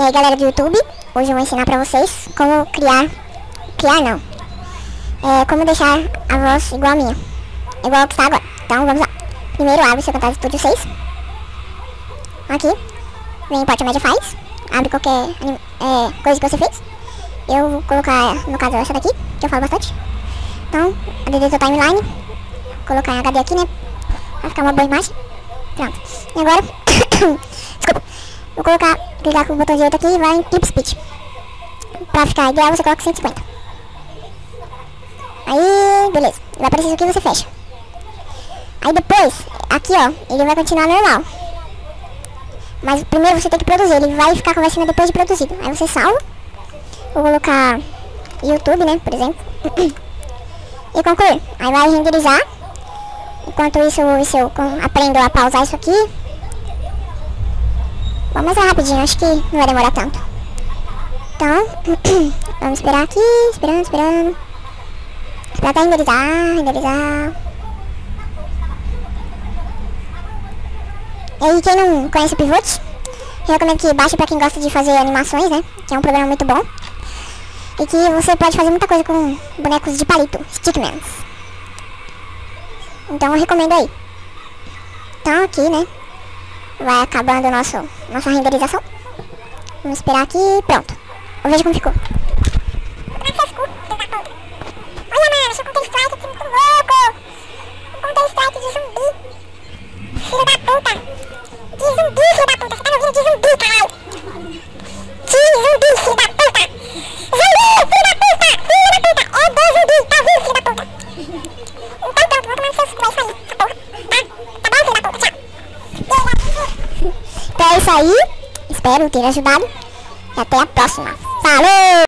E aí galera do YouTube, hoje eu vou ensinar pra vocês como criar, criar não, é, como deixar a voz igual a minha, igual a que está agora. Então vamos lá. Primeiro abre seu Camtasia Studio 6, aqui, vem em Porta Media Files, abre qualquer é, coisa que você fez. Eu vou colocar, no caso, essa daqui, que eu falo bastante. Então, a DD Timeline, colocar em HD aqui, né, pra ficar uma boa imagem. Pronto. E agora, desculpa, vou colocar, clicar com o botão direito aqui e vai em Clip Speed. Pra ficar ideal, você coloca 150. Aí, beleza. Vai aparecer isso aqui e você fecha. Aí depois, aqui ó, ele vai continuar normal. Mas primeiro você tem que produzir, ele vai ficar conversando depois de produzido. Aí você salva. Vou colocar YouTube, né, por exemplo. e concluir. Aí vai renderizar. Enquanto isso, isso eu aprendo a pausar isso aqui. Vamos lá rapidinho, acho que não vai demorar tanto. Então, vamos esperar aqui, esperando, esperando. Esperar até renderizar, renderizar. E aí, quem não conhece o Pivot, recomendo que baixe pra quem gosta de fazer animações, né? Que é um programa muito bom. E que você pode fazer muita coisa com bonecos de palito, stickmans. Então eu recomendo aí. Então aqui, né? Vai acabando nosso, nossa renderização. Vamos esperar aqui pronto. Vou ver como ficou. Filho da puta. De zumbi, filho da puta. Você tá me ouvindo de zumbi, caralho. De zumbi, filho da puta. Zumbi, filho da puta. Filho da puta. É de zumbi. Tá ouvindo, filho da puta. Então pronto, vou tomar no seu cu. É isso aí, essa porra. Tá? Tá bom, filho da puta? Tchau. Então é isso aí. Espero ter ajudado. E até a próxima. Falou!